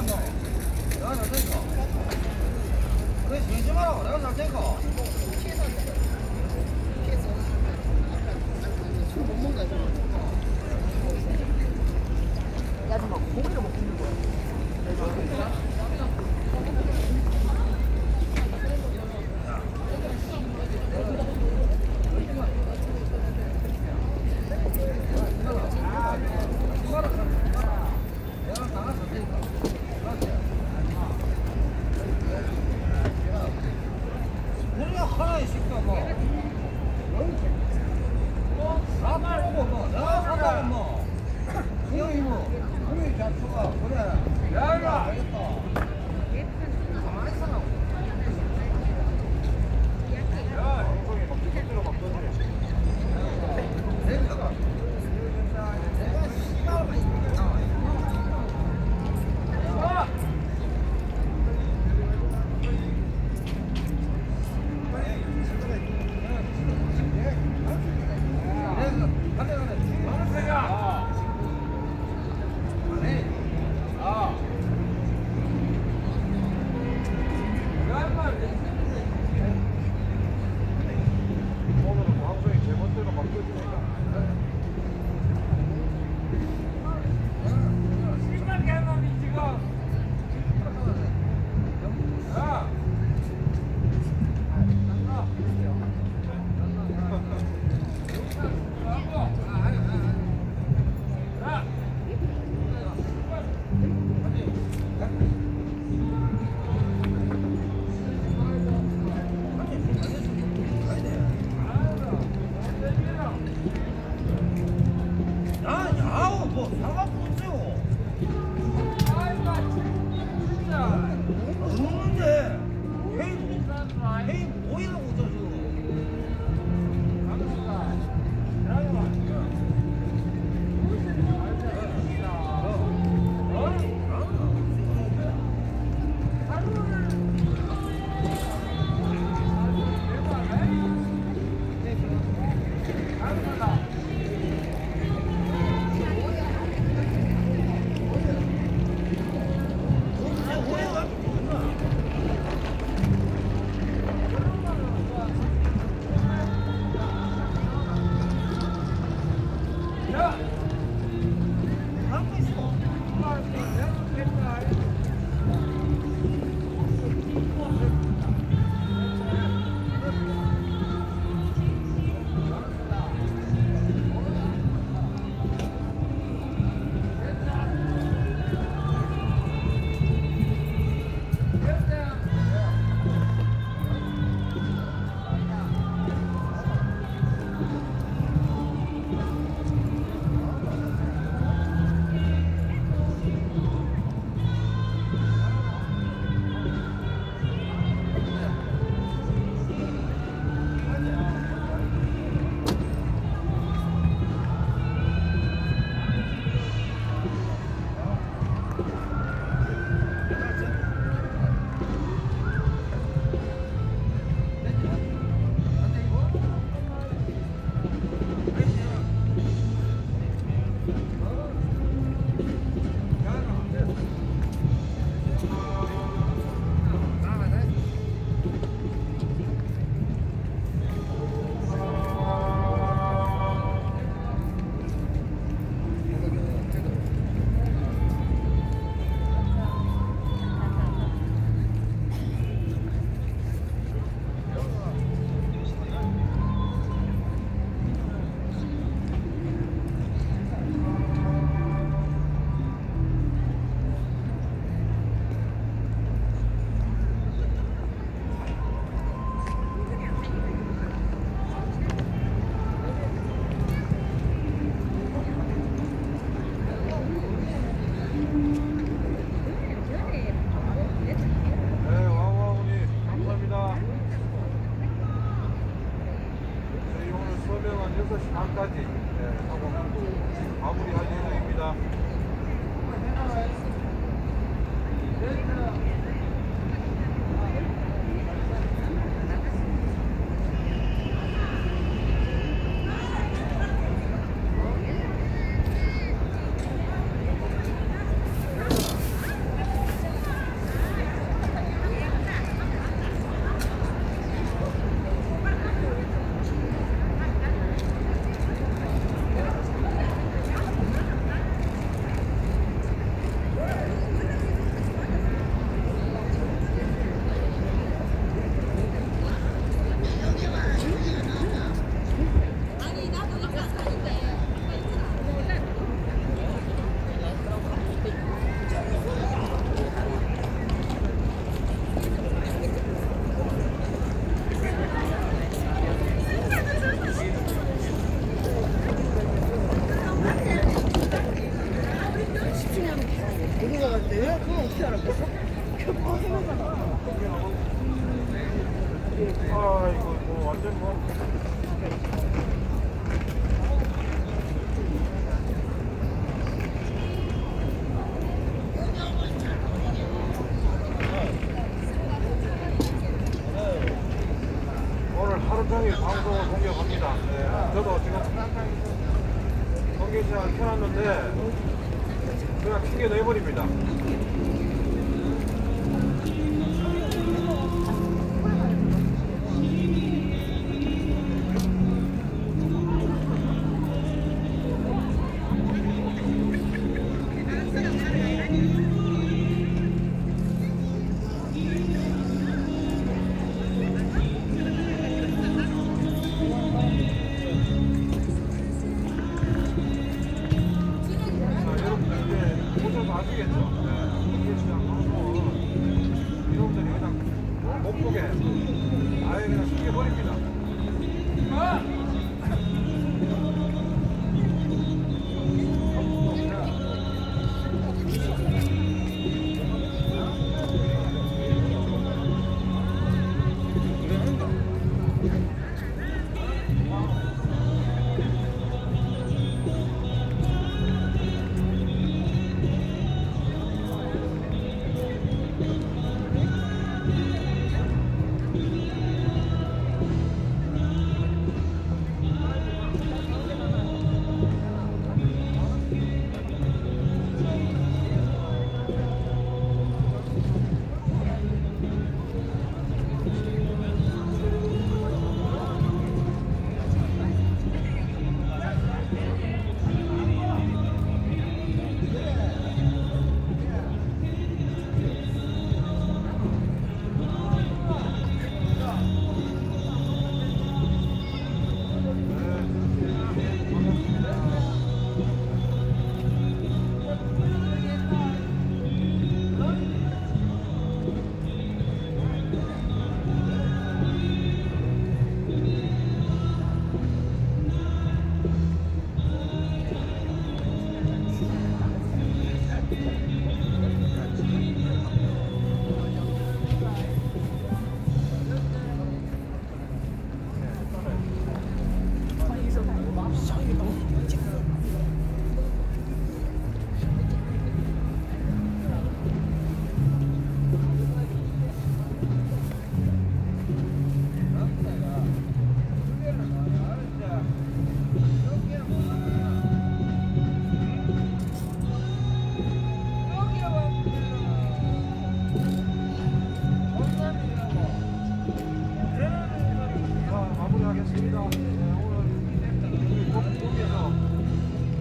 两个啥进口？对，挺起码了，两个啥进口？ 하겠습니다. 오늘 꼭국에서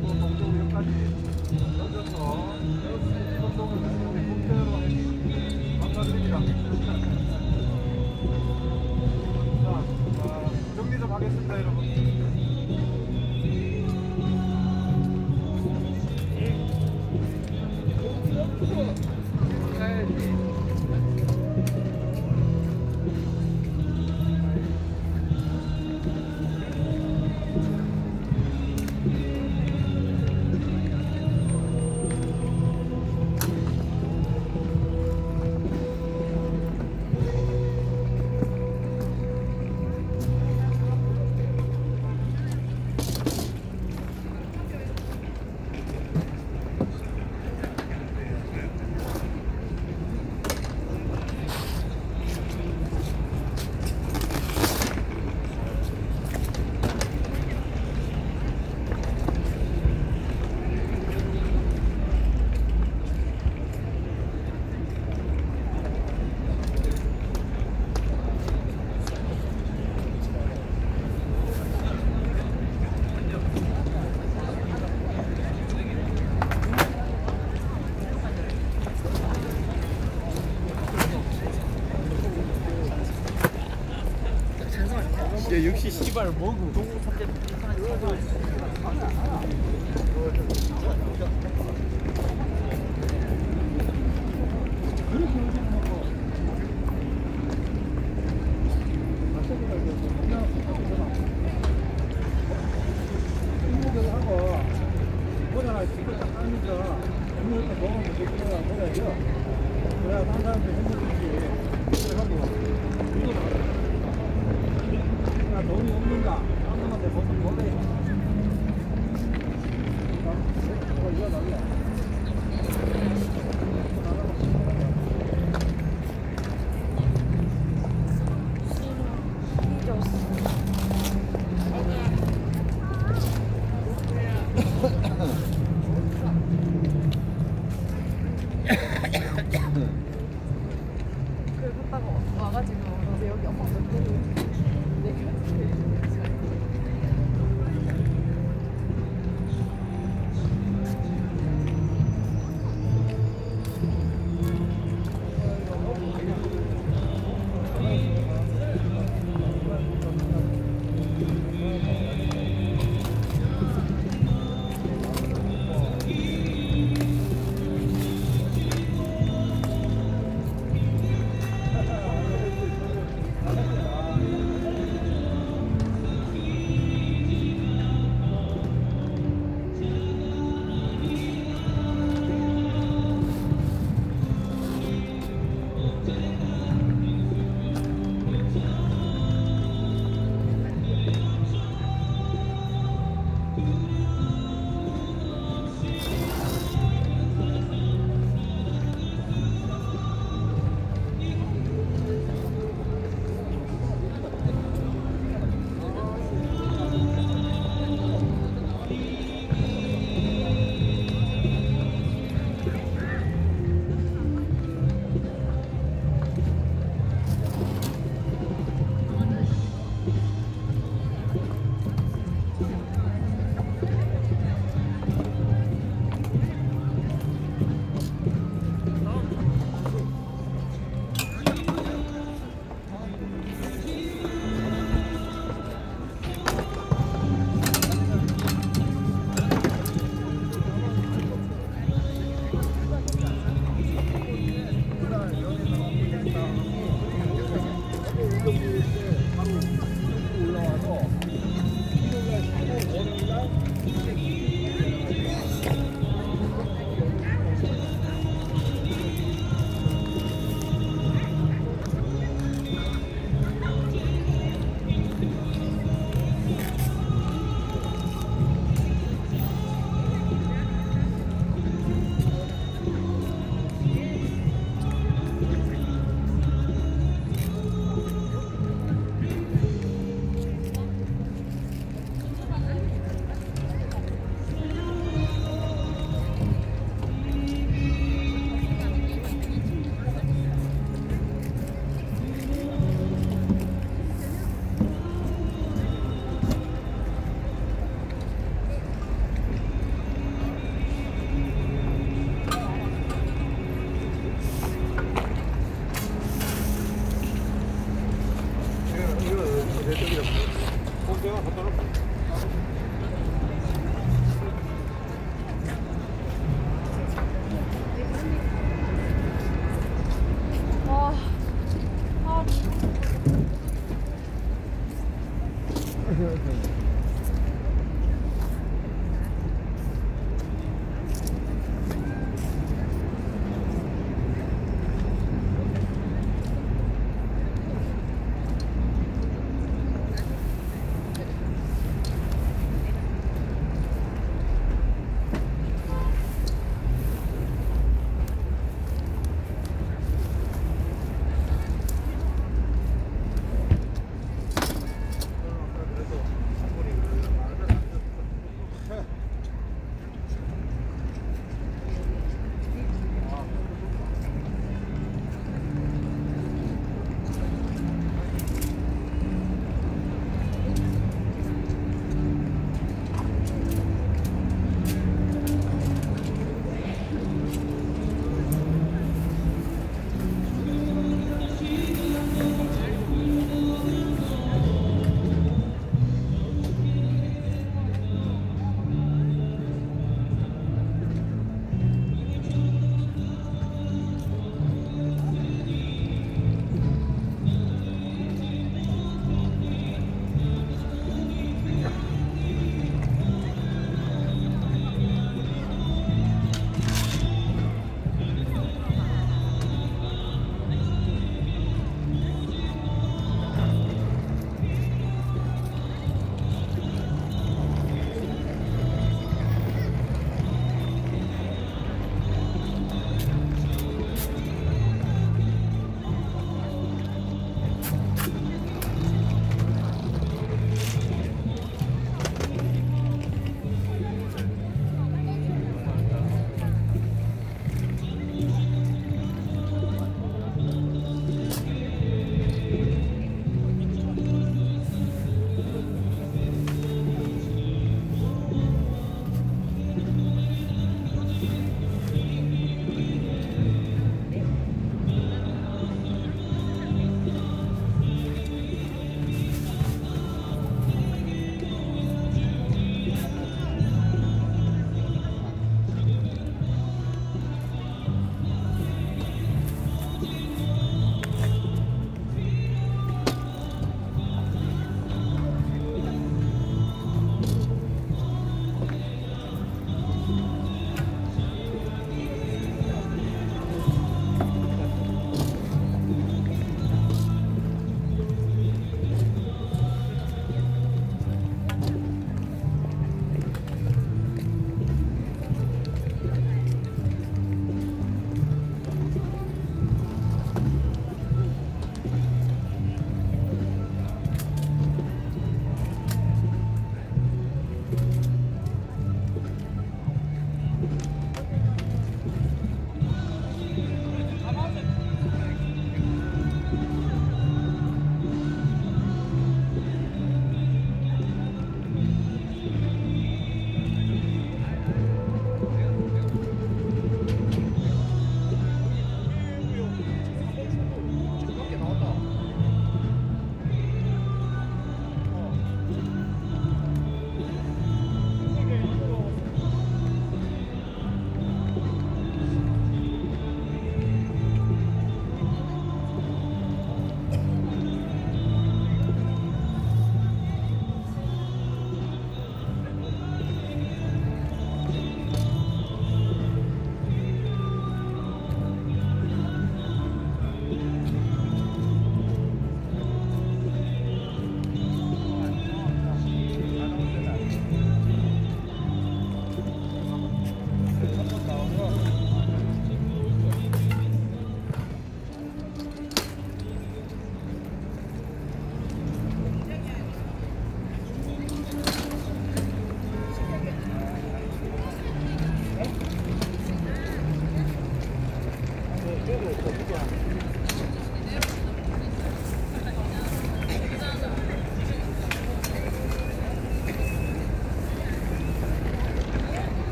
또 동동역까지 던져서 동동을 국대로 감사드립니다. 자, 아, 정리 좀 하겠습니다, 여러분. 역시 씨발 뭐고.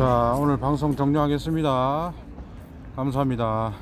자 오늘 방송 종료하겠습니다. 감사합니다